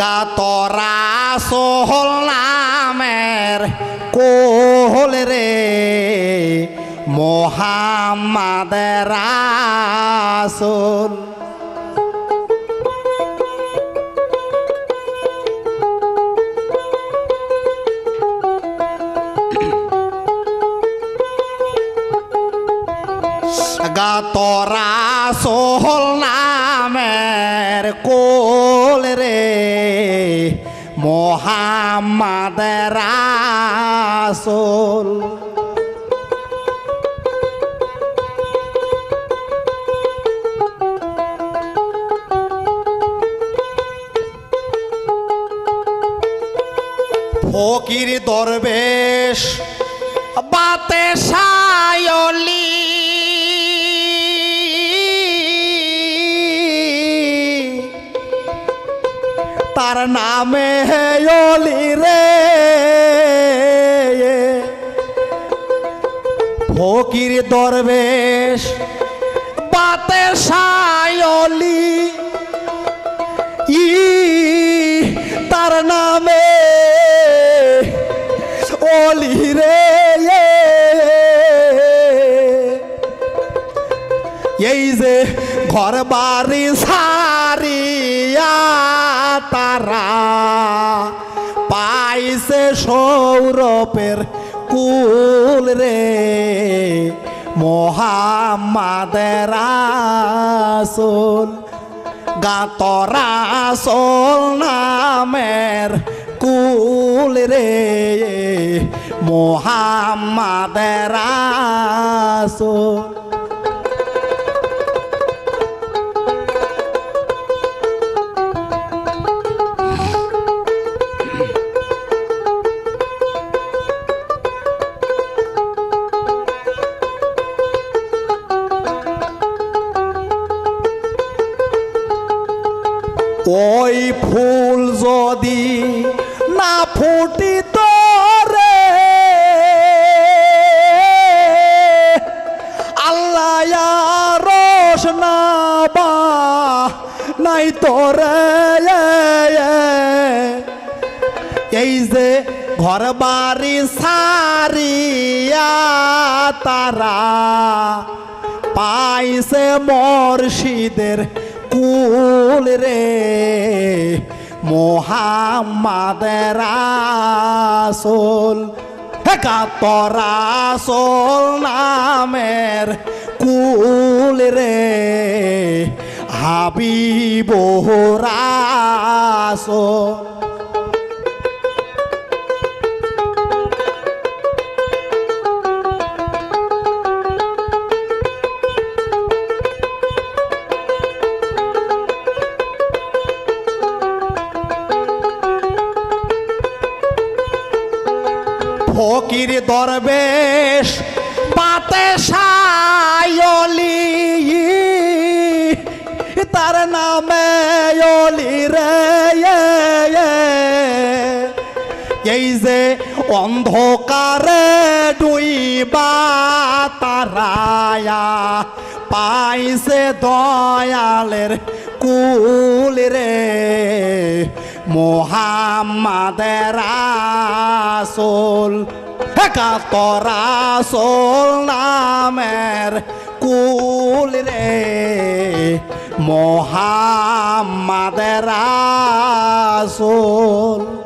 গাতরা সোহল নামের কোহল রে মোহাম্মদ রাসুল। গাতরা সোহল নামের কোল রে। মোহাম্মদ ফকির দরবেশ বাতে সায়লি তার নামে অলি রে। ফকির দরবেশ বাতে সায়লি ই, তার নামে অলি রে। এই যে ঘর বাড়ি সারিয়া তারা পাইছে সৌরপের কুল রে। মোহাম্মদের রাসুল গাতরা সোল নামের কুল রে। মোহাম্মদের রাসুল ওই ফুল যদি না ফুটিত রে আল্লাহ রস না বা নাই তোরে, এই যে ঘর বাড়ি সারিয়া তারা পাইছে মর্শিদের কুল রে মোহাম্মদের রাসুল রাসুল নামের কুল রে ফকির দরবেশ, পাতে সায়লি। তার নামে অলি রে। এই যে অন্ধকারে ডুইবা তারায়া, পাইছে দয়ালের কুল রে। মোহাম্মদের রাসুল রাসোল নামের কুল রে। মহামাদের রাসুল।